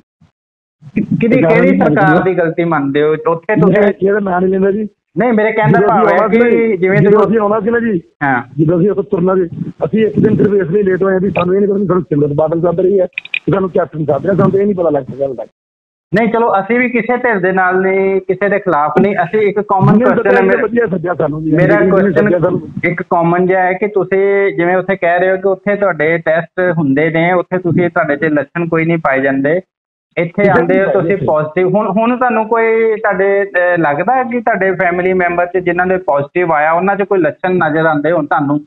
ਕਿਹਦੀ ਕਿਹੜੀ ਸਰਕਾਰ ਦੀ ਗਲਤੀ ਮੰਨਦੇ ਹੋ? ਉੱਥੇ ਤੁਸੀਂ ਇਹਦਾ ਨਾਂ ਨਹੀਂ ਲੈਂਦਾ ਜੀ। ਨਹੀਂ ਮੇਰੇ ਕਹਿਣ ਦਾ ਜਦੋਂ ਭਾਵ ਹੈ ਨਾ ਕਿ ਜੀ, ਜਿਵੇਂ ਜਦੋਂ ਤੁਸੀਂ ਅਸੀਂ ਆਉਣਾ ਸੀ ਨਾ ਜੀ ਹਾਂ। ਜਦੋਂ ਅਸੀਂ ਉੱਥੇ ਤੁਰਨਾ ਸੀ ਅਸੀਂ ਇੱਕ ਦਿਨ ਸਿਰਫ ਇਸ ਲਈ ਲੇਟ ਹੋਏ ਵੀ ਸਾਨੂੰ ਇਹ ਨਹੀਂ ਪਤਾ ਸਾਨੂੰ ਸਿਮਰਤ ਬਾਦਲ ਸਾਹਿਬ ਰਹੀ ਹੈ ਸਾਨੂੰ ਕੈਪਟਨ ਸਾਹਿਬ ਰਿਹਾ ਸਾਨੂੰ ਤਾਂ ਇਹ ਨਹੀਂ ਪਤਾ ਲੱਗ ਸਕਿਆ ਤੱਕ ਨਹੀਂ ਚਲੋ ਅਸੀਂ ਵੀ ਕਿਸੇ ਧਿਰ ਦੇ ਨਾਲ ਨਹੀਂ ਕਿਸੇ ਦੇ ਖਿਲਾਫ ਨਹੀਂ ਅਸੀਂ ਇੱਕ ਕਾਮਨ ਕੁਐਸਚਨ ਹੈ ਮੇਰਾ ਜੀ ਕੁਐਸਚਨ। ਇੱਕ ਕਾਮਨ ਜਿਹਾ ਹੈ ਕਿ ਤੁਸੀਂ ਜਿਵੇਂ ਉੱਥੇ ਕਹਿ ਰਹੇ ਹੋ ਕਿ ਉੱਥੇ ਤੁਹਾਡੇ ਟੈਸਟ ਹੁੰਦੇ ਨੇ ਉੱਥੇ ਤੁਸੀਂ ਤੁਹਾਡੇ 'ਚ ਲੱਛਣ ਕੋਈ ਨਹੀਂ ਪਾਏ ਜਾਂਦੇ। ਇੱਥੇ ਆਉਂਦੇ ਹੋ ਤੁਸੀਂ ਪੋਜ਼ਿਟਿਵ ਹੁਣ ਹੁਣ ਤੁਹਾਨੂੰ ਕੋਈ ਤੁਹਾਡੇ ਲੱਗਦਾ ਹੈ ਕਿ ਤੁਹਾਡੇ ਫੈਮਿਲੀ ਮੈਂਬਰ 'ਚ ਜਿਨ੍ਹਾਂ ਦੇ ਪੋਜ਼ਿਟਿਵ ਆਇਆ ਉਹਨਾਂ 'ਚ ਕੋਈ ਲੱਛਣ ਨਜ਼ਰ ਆਉਂਦੇ ਹੁਣ ਤੁਹਾਨੂੰ?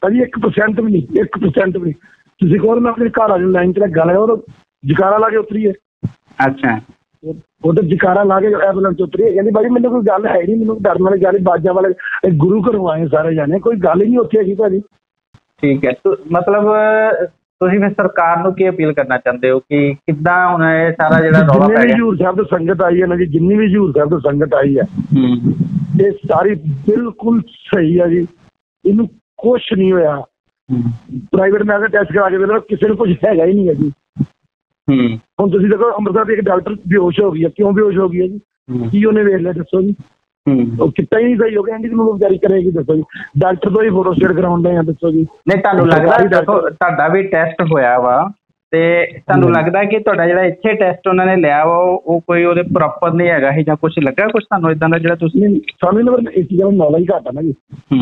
ਭਾਜੀ 1% ਵੀ ਨਹੀਂ 1% ਵੀ ਨਹੀਂ। ਤੁਸੀਂ ਕਹੋ ਮੈਂ ਆਪਣੇ ਘਰ ਵਾਲੇ ਲਾਈਨ 'ਚ ਲੱਗਾ ਲਿਆ ਉਹ ਜਕਾਰਾ ਲਾ ਕੇ ਉਤਰੀ ਹੈ ਅੱਛਾ ਉਹਦੇ ਜਕਾਰਾ ਲਾ ਕੇ ਐਂਬੂਲੈਂਸ ਉਤਰੀ ਹੈ ਕਹਿੰਦੀ ਭਾਜੀ ਮੈਨੂੰ ਕੋਈ ਗੱਲ ਹੈ ਹੀ ਨਹੀਂ ਮੈਨੂੰ ਡਰਨ ਵਾਲੀ ਗੱਲ ਹੀ ਬਾਜਾਂ ਵਾਲੇ ਗੁਰੂ ਘਰੋਂ ਆਏ ਸਾਰੇ ਜਾਣੇ। ਕੋਈ ਗੱਲ ਹੀ ਨਹੀਂ ਉੱਥੇ ਹੈਗੀ ਭਾਜੀ। ਠੀਕ ਹੈ। ਤੁ- ਮਤਲਬ ਤੁਸੀਂ ਫਿਰ ਸਰਕਾਰ ਨੂੰ ਕੀ ਅਪੀਲ ਕਰਨਾ ਚਾਹੁੰਦੇ ਹੋ ਕਿ ਕਿੱਦਾਂ ਹੁਣ ਇਹ ਸਾਰਾ ਜਿਹੜਾ ਰੌਲਾ ਜਿੰਨੇ ਪੈ ਵੀ ਗਿਆ? ਹਜ਼ੂਰ ਸਾਹਿਬ ਤੋਂ ਸੰਗਤ ਆਈ ਹੈ ਨਾ ਜੀ ਜਿੰਨੀ ਵੀ ਹਜ਼ੂਰ ਸਾਹਿਬ ਤੋਂ ਸੰਗਤ ਆਈ ਹੈ ਹੂੰ। ਇਹ ਸਾਰੀ ਬਿਲਕੁਲ ਸਹੀ ਹੈ ਜੀ। ਇਹਨੂੰ ਕੁਝ ਨਹੀਂ ਹੋਇਆ। ਪ੍ਰਾਈਵੇਟ ਮੈਂ ਅਗਰ ਟੈਸਟ ਕਰਾ ਕੇ ਵੇਖ ਲਓ ਕਿਸੇ ਨੂੰ ਕੁਝ ਹੈਗਾ ਹੀ ਨਹੀਂ ਹੈ ਜੀ। ਹੂੰ। ਹੁਣ ਤੁਸੀਂ ਦੇਖੋ ਅੰਮ੍ਰਿਤਸਰ ਦੇ ਇੱਕ ਡਾਕਟਰ ਬੇਹੋਸ਼ ਹੋ ਗਈ ਹੈ। ਕਿਉਂ ਬੇਹੋਸ਼ ਹੋ ਗਈ ਹੈ ਜੀ? ਕੀ ਉਹਨੇ ਵੇਖ ਲਿਆ ਦੱਸੋ ਜੀ? ਉਹ ਕਿੱਤਾ ਹੀ ਸਹੀ ਹੋ ਗਿਆ ਐਂਡੀ ਨੂੰ ਵਿਚਾਰੀ ਕਰੇਗੀ ਦੱਸੋ ਜੀ। ਡਾਕਟਰ ਤੋਂ ਹੀ ਫੋਟੋ ਸਟੇਟ ਕਰਾਉਂਦੇ ਆ ਦੱਸੋ ਜੀ। ਨਹੀਂ ਤੁਹਾਨੂੰ ਲੱਗਦਾ ਦੇਖੋ ਤੁਹਾਡਾ ਵੀ ਟੈਸਟ ਹੋਇਆ ਵਾ ਤੇ ਤੁਹਾਨੂੰ। ਲੱਗਦਾ ਕਿ ਤੁਹਾਡਾ ਜਿਹੜਾ ਇੱਥੇ ਟੈਸਟ ਉਹਨਾਂ ਨੇ ਲਿਆ ਵਾ ਉਹ ਕੋਈ ਉਹਦੇ ਪ੍ਰੋਪਰ ਨਹੀਂ ਹੈਗਾ ਸੀ ਜਾਂ ਕੁਝ ਲੱਗਾ ਕੁਝ ਤੁਹਾਨੂੰ ਇਦਾਂ ਦਾ ਜਿਹੜਾ ਤੁਸੀਂ ਸਾਨੂੰ ਬਾਰੇ ਇਸ ਚੀਜ਼ ਦਾ ਨੌਲੇਜ ਘੱਟ ਆ ਨਾ ਜੀ।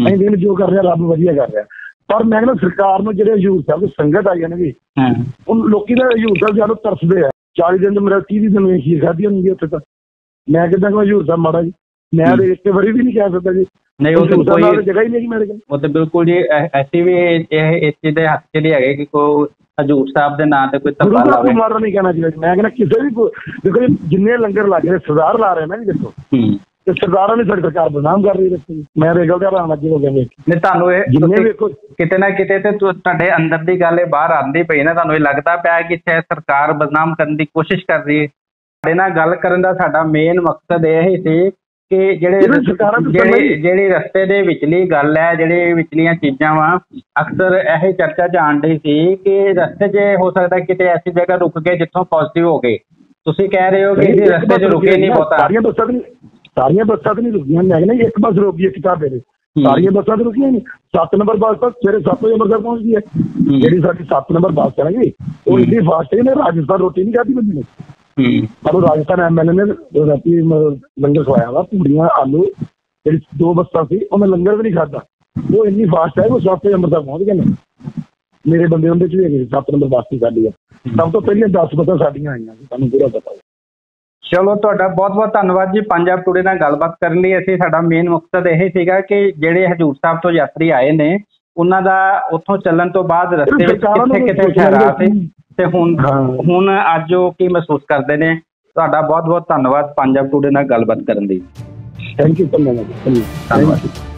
ਅਸੀਂ ਦਿਨ ਜੋ ਕਰ ਰਿਹਾ ਰੱਬ ਵਧੀਆ ਕਰ ਰਿਹਾ। ਪਰ ਮੈਂ ਕਹਿੰਦਾ ਸਰਕਾਰ ਨੂੰ ਜਿਹੜੇ ਹਜ਼ੂਰ ਸਾਹਿਬ ਦੀ ਸੰਗਤ ਆਈ ਹੈ ਨਾ ਜੀ ਹਾਂ। ਉਹ ਲੋਕੀ ਤਾਂ ਹਜ਼ੂਰ ਸਾਹਿਬ ਜਾਨੂੰ ਤਰਸਦੇ ਆ। 40 ਦਿਨ ਮੇਰਾ 30 ਦਿਨ ਵਿੱਚ ਖੀਰ ਖਾਧੀ ਹੁੰਦੀ ਉੱਥੇ ਤਾਂ। ਮੈਂ ਕਿਦਾਂ ਕਹਾਂ ਹਜ਼ੂਰ ਸਾਹਿਬ ਮਾੜਾ ਜੀ। ਮੈਂ ਇੱਕ ਵਾਰੀ ਵੀ ਨਹੀਂ ਕਹਿ ਸਕਦਾ ਜੀ। ਨਹੀਂ ਉਹ ਤਾਂ ਕੋਈ ਜਗ੍ਹਾ ਹੀ ਨਹੀਂ ਮੇਰੇ ਕੋਲ। ਉਹ ਤਾਂ ਬਿਲਕੁਲ ਜੀ ਐ- ਅਸੀਂ ਵੀ ਇਹ ਚੀਜ਼ ਦੇ ਹੱਥ 'ਚ ਹੈਗੇ ਕਿ ਕੋਈ ਹਜੂਰ ਸਾਹਿਬ ਦੇ ਨਾਂ ਤੇ ਕੋਈ ਗੁਰੂ ਦਾ ਲਾਵੇ। ਮਾਰਾ ਨਹੀਂ ਕਹਿਣਾ ਚਾਹੀਦਾ ਮੈਂ ਕਹਿੰਦਾ ਕਿਸੇ ਵੀ ਕੋ- ਦੇਖੋ ਜੀ ਜਿੰਨੇ ਲੰਗਰ ਲੱਗ ਰਹੇ ਸਰਦਾਰ ਲਾ ਰਹੇ ਨਾ ਜੀ ਦੇਖੋ। ਹੂੰ। ਤੇ ਸਰਦਾਰਾਂ ਨੇ ਸਾਡੀ ਸਰਕਾਰ ਬਦਨਾਮ ਕਰ ਰਹੀ ਜੀ। ਮੈਂ ਰੇਗਲ ਦਾ ਰਾਣਾ ਜੀ ਹੋ ਗਿਆ ਵੇਖ ਕੇ। ਨਹੀਂ ਤੁਹਾਨੂੰ ਇਹ ਜਿੰਨੇ ਵੇਖੋ ਕਿਤੇ ਨਾ ਕਿਤੇ ਤੇ ਤੁਹਾਡੇ ਅੰਦਰ ਦੀ ਗੱਲ ਇਹ ਬਾਹਰ ਆਉਂਦੀ ਪਈ ਨਾ ਤੁਹਾਨੂੰ ਇਹ ਲੱਗਦਾ ਪਿਆ ਕਿ ਸ਼ਾਇਦ ਸਰਕਾਰ ਬਦਨਾਮ ਕਰਨ ਦੀ ਕੋਸ਼ਿਸ਼ ਕਰ ਰਹੀ ਹੈ। ਸਾਡੇ ਨਾਲ ਗੱਲ ਕਰਨ ਦਾ ਸਾਡਾ ਮੇਨ ਮਕਸਦ ਇਹ ਹੀ ਸੀ ਕਿ ਜਿਹੜੇ ਤੋਂ ਜਿਹੜੀ ਰਸਤੇ ਦੇ ਵਿਚਲੀ ਗੱਲ ਹੈ ਜਿਹੜੀ ਵਿਚਲੀਆਂ ਚੀਜ਼ਾਂ ਵਾ ਅਕਸਰ ਇਹ ਚਰਚਾ ਜਾਣ ਰਹੀ ਸੀ ਕਿ ਰਸਤੇ 'ਚ ਹੋ ਸਕਦਾ ਕਿਤੇ ਐਸੀ ਜਗ੍ਹਾ ਰੁਕ ਗਏ ਜਿੱਥੋਂ ਪੋਜ਼ਿਟਿਵ ਹੋ ਗਏ। ਤੁਸੀਂ ਕਹਿ ਰਹੇ ਹੋ ਕਿ ਇਹ ਰਸਤੇ 'ਚ ਰੁਕੇ ਨਹੀਂ ਬਹੁਤਾ। ਸਾਰੀਆਂ ਬੱਸਾਂ ਤਾਂ ਨਹੀਂ ਸਾਰੀਆਂ ਬੱਸਾਂ ਤਾਂ ਨਹੀਂ ਰੁਕੀਆਂ ਮੈਂ ਕਹਿੰਦਾ ਇੱਕ ਬੱਸ ਰੁਕ ਗਈ ਇੱਕ ਦੇ ਹੂੰ। ਸਾਰੀਆਂ ਬੱਸਾਂ ਤੇ ਰੁਕੀਆਂ ਨਹੀਂ 7 ਨੰਬਰ ਬੱਸ ਤਾਂ ਸਵੇਰੇ 7 ਵਜੇ ਅੰਮ੍ਰਿਤਸਰ ਪਹੁੰਚਦੀ ਹੈ। ਜਿਹੜੀ ਸਾਡੀ 7 ਨੰਬਰ ਬੱਸ ਹੈ ਨਾ ਜੀ ਉਹ ਇੰਨੀ ਫਾਸਟ ਹੈ ਨੇ ਰਾਜਸਥਾਨ ਰੋਟੀ ਨਹੀਂ ਖਾਧੀ ਬੰਦੇ ਨੇ। ਉਹ ਰਾਜਸਥਾਨ ਐਮਐਲਏ ਨੇ ਰਾਤੀ ਲੰਗਰ ਖਵਾਇਆ ਵਾ ਪੂੜੀਆਂ ਆਲੂ ਜਿਹੜੀ ਦੋ ਬੱਸਾਂ ਸੀ ਉਹਨੇ ਲੰਗਰ ਵੀ ਨਹੀਂ ਖਾਦਾ ਉਹ ਇੰਨੀ ਫਾਸਟ ਹੈ ਉਹ ਸੱਤ ਵਜੇ ਅੰਮ੍ਰਿਤਸਰ ਪਹੁੰਚ ਗਏ ਨੇ। ਮੇਰੇ ਬੰਦੇ ਉਹਦੇ ਚ ਵੀ ਹੈਗੇ 7 ਨੰਬਰ ਬੱਸ ਸੀ ਸਾਡੀ ਆ। ਸਭ ਤੋਂ ਪਹਿਲੀਆਂ 10 ਬੱਸਾਂ ਸਾਡੀਆਂ ਆਈਆਂ ਸੀ ਸਾਨੂੰ ਪੂਰਾ ਪਤਾ। ਚਲੋ ਤੁਹਾਡਾ ਬਹੁਤ ਬਹੁਤ ਧੰਨਵਾਦ ਜੀ ਪੰਜਾਬ ਟੁਡੇ ਨਾਲ ਗੱਲਬਾਤ ਕਰਨ ਲਈ। ਅਸੀਂ ਸਾਡਾ ਮੇਨ ਮਕਸਦ ਇਹ ਸੀਗਾ ਕਿ ਜਿਹੜੇ ਹਜੂਰ ਸਾਹਿਬ ਤੋਂ ਯਾਤਰੀ ਆਏ ਨੇ ਉਹਨਾਂ ਦਾ ਉੱਥੋਂ ਚੱਲਣ ਤੋਂ ਬਾਅਦ ਰਸਤੇ ਵਿੱਚ ਕਿੱਥੇ ਕਿੱਥੇ ਠਹਿਰਾ ਸੀ ਚਾਹੀਦਾ ਤੇ ਹੁਣ। ਹੁਣ ਅੱਜ ਉਹ ਕੀ ਮਹਿਸੂਸ ਕਰਦੇ ਨੇ? ਤੁਹਾਡਾ ਬਹੁਤ ਬਹੁਤ ਧੰਨਵਾਦ ਪੰਜਾਬ ਟੁਡੇ ਨਾਲ ਗੱਲਬਾਤ ਕਰਨ ਲਈ ਥੈਂਕ ਯੂ ਧੰਨਵਾਦ। ਧੰਨਵਾਦ ਧੰਨਵਾਦ